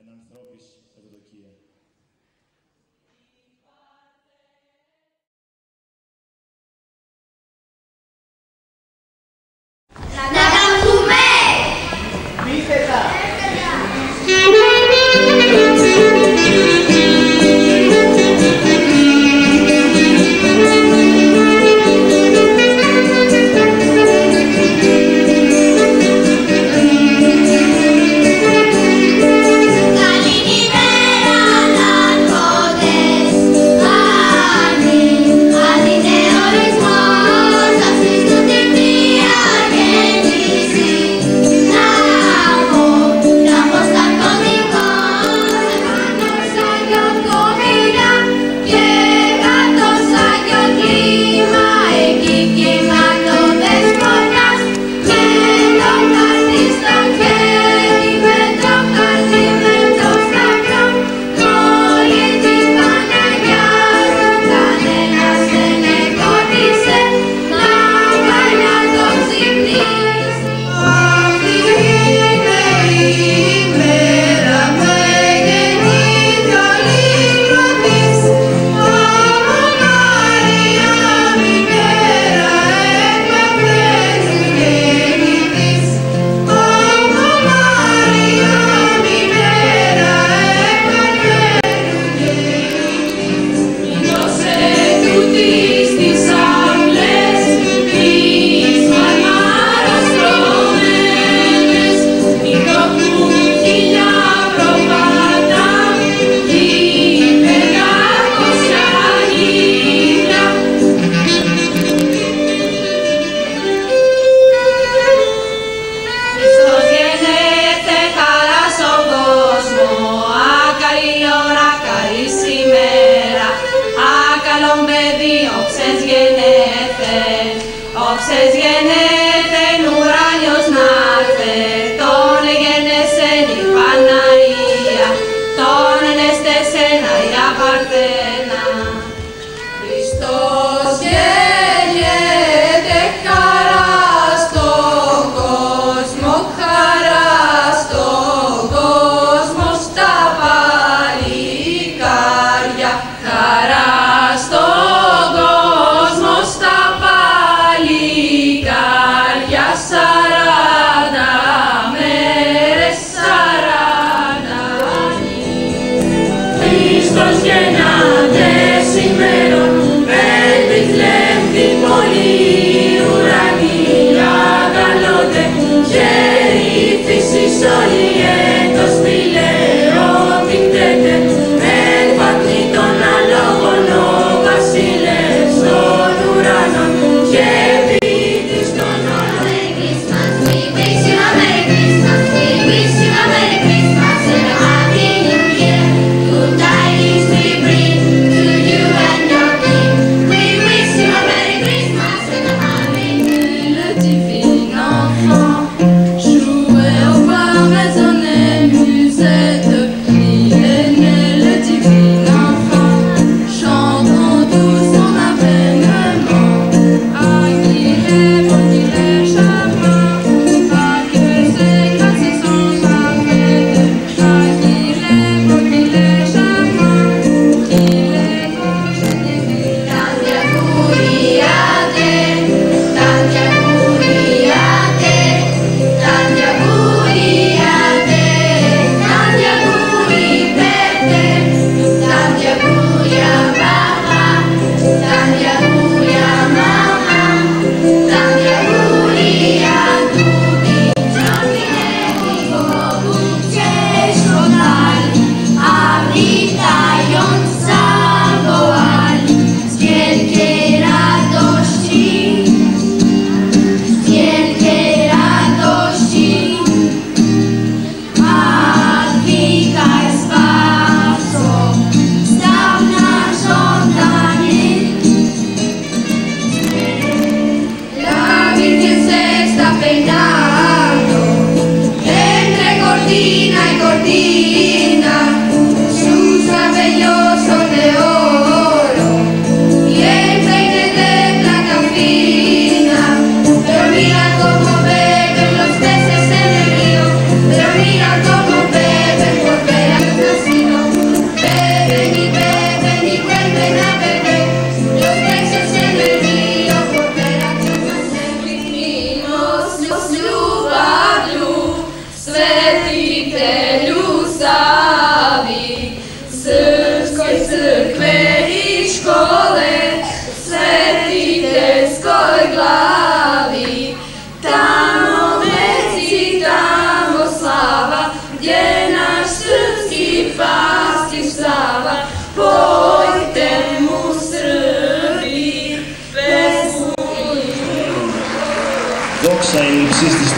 εν ανθρώπης ευδοκία. Να τα πούμε! Καληνύχτα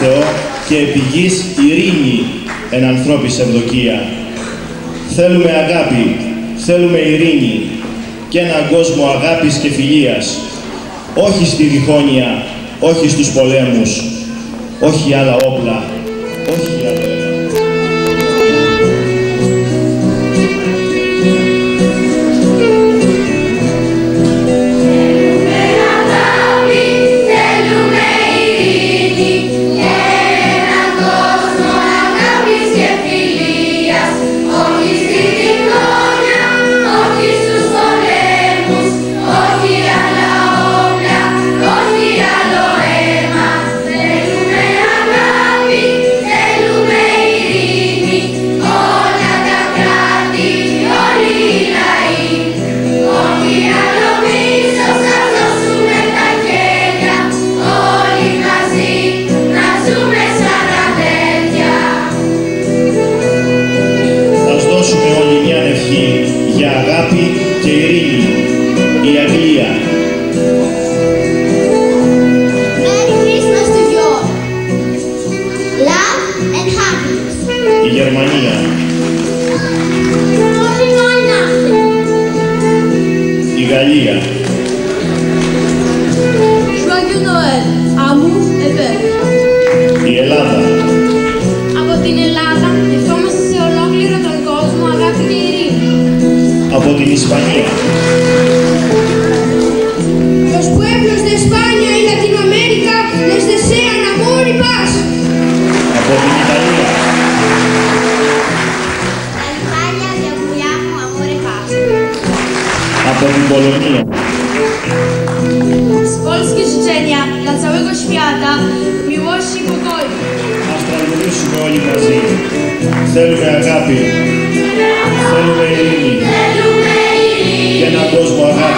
Θεό και επιγής ειρήνη εν ανθρώπης ευδοκία. Θέλουμε αγάπη, θέλουμε ειρήνη και έναν κόσμο αγάπης και φιλίας. Όχι στη διχόνοια, όχι στους πολέμους, όχι άλλα όπλα, όχι Γαλλία, Joyeux Noël, amour et paix. η Ελλάδα, Από την Ελλάδα ευχόμαστε σε ολόκληρο τον κόσμο αγάπη και ειρήνη. από την Ισπανία, Los pueblos de España y Latinoamérica les desean amor y paz. Debbie Bolognia. Z Polski życzenia dla całego świata miłości i pokoju. A Astrologiczny Boli Brazylii. Selve Agapi. Selve Irini. Selve Irini. Jena Bożbara.